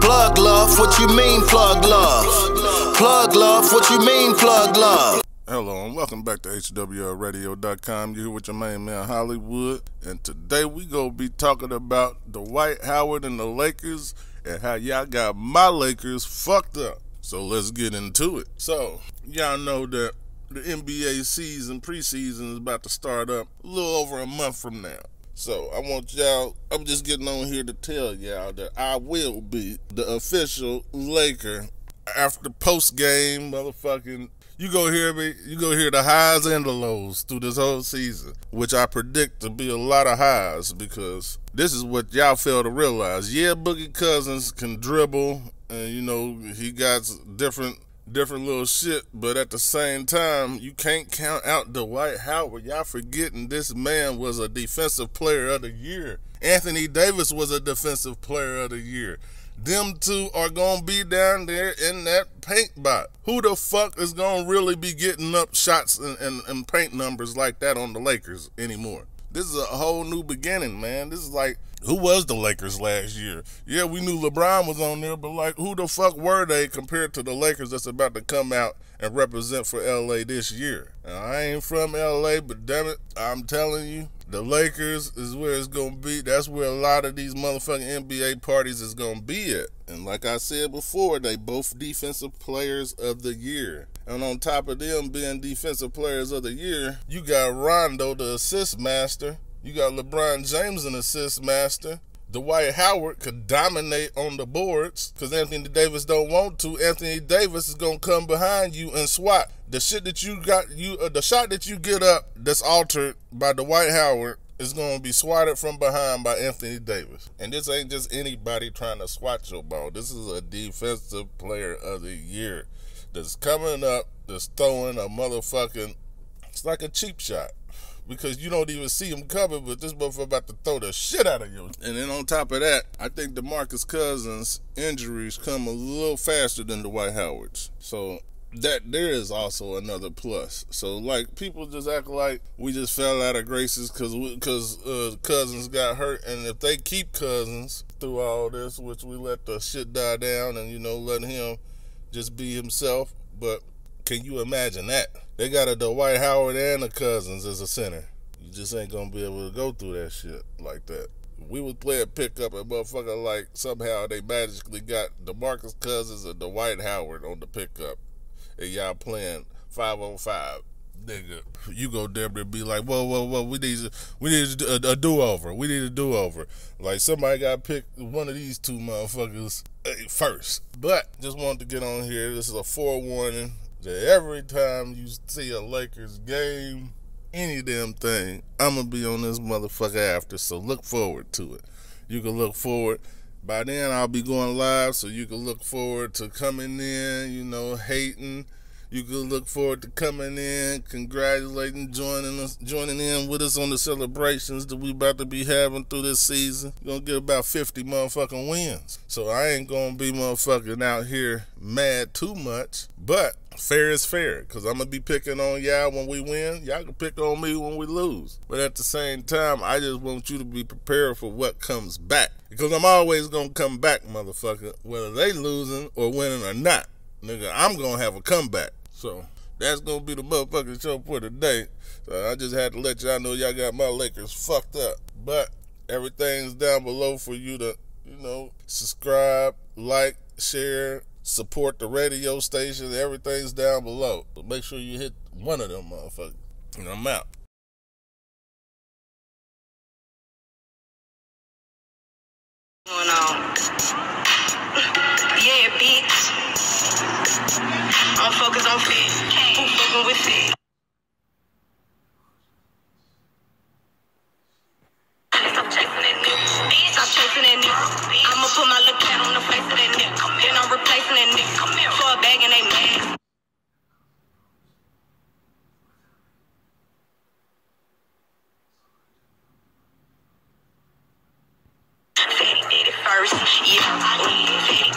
Plug love, what you mean, plug love? Plug love, what you mean, plug love? Hello and welcome back to HWLRadio.com. You here with your main man Hollywood, and today we gonna be talking about Dwight Howard and the Lakers and how y'all got my Lakers fucked up. So let's get into it. So y'all know that the NBA season, preseason, is about to start up a little over a month from now. So I want y'all, I'm just getting on here to tell y'all that I will be the official Laker after post game motherfucking you go hear me, you go hear the highs and the lows through this whole season, which I predict to be a lot of highs because this is what y'all fail to realize. Yeah, Boogie Cousins can dribble and you know, he got different different little shit, but at the same time, you can't count out Dwight Howard. Y'all forgetting this man was a defensive player of the year. Anthony Davis was a defensive player of the year them two are gonna be down there in that paint bot. Who the fuck is gonna really be getting up shots and, and, and, paint numbers like that on the Lakers anymore? This is a whole new beginning, man. This is like who was the Lakers last year? Yeah, we knew LeBron was on there, but like who the fuck were they compared to the Lakers that's about to come out and represent for LA this year? Now, I ain't from LA, but damn it, I'm telling you, the Lakers is where it's gonna be. That's where a lot of these motherfucking NBA parties is gonna be at. And like I said before, they both defensive players of the year. And on top of them being defensive players of the year, you got Rondo, the assist master. You got LeBron James, an assist master. Dwight Howard could dominate on the boards because Anthony Davis don't want to. Anthony Davis is gonna come behind you and swat the shit that you got. You uh, the shot that you get up that's altered by Dwight Howard is gonna be swatted from behind by Anthony Davis. And this ain't just anybody trying to swat your ball. This is a defensive player of the year that's coming up, that's throwing a motherfucking. It's like a cheap shot because you don't even see him coming, but this motherfucker about to throw the shit out of you. And then on top of that, I think DeMarcus Cousins' injuries come a little faster than Dwight Howard's. So that there is also another plus. So like people just act like we just fell out of graces because because uh, Cousins got hurt, and if they keep Cousins through all this, which we let the shit die down, and you know let him just be himself, but can you imagine that? They got a Dwight Howard and a Cousins as a center. You just ain't gonna be able to go through that shit like that. We would play a pickup and motherfucker like somehow they magically got DeMarcus Cousins and Dwight Howard on the pickup, and y'all playing five on five. Nigga, you go and be like, whoa, whoa, whoa, we need, we need a, a do over. We need a do over. Like somebody got to pick one of these two motherfuckers uh, first. But just wanted to get on here. This is a forewarning that every time you see a Lakers game, any damn thing, I'm gonna be on this motherfucker after. So look forward to it. You can look forward. By then, I'll be going live, so you can look forward to coming in, you know, hating you can look forward to coming in, congratulating, joining us, joining in with us on the celebrations that we about to be having through this season. You're gonna get about 50 motherfucking wins. So I ain't gonna be motherfucking out here mad too much, but fair is fair because I'm gonna be picking on y'all when we win. Y'all can pick on me when we lose. But at the same time, I just want you to be prepared for what comes back because I'm always gonna come back, motherfucker, whether they losing or winning or not. Nigga, I'm gonna have a comeback. So that's gonna be the motherfucking show for today. So I just had to let y'all know y'all got my Lakers fucked up. But everything's down below for you to, you know, subscribe, like, share, support the radio station. Everything's down below. So make sure you hit one of them motherfuckers. And I'm out. Going on. Yeah, bitch. I'm focused on feet. Who fucking with feet? I'ma put my lip pad on the face of that nigga. Then I'm replacing that nigga. For a bag and they mad. Said first. Yeah,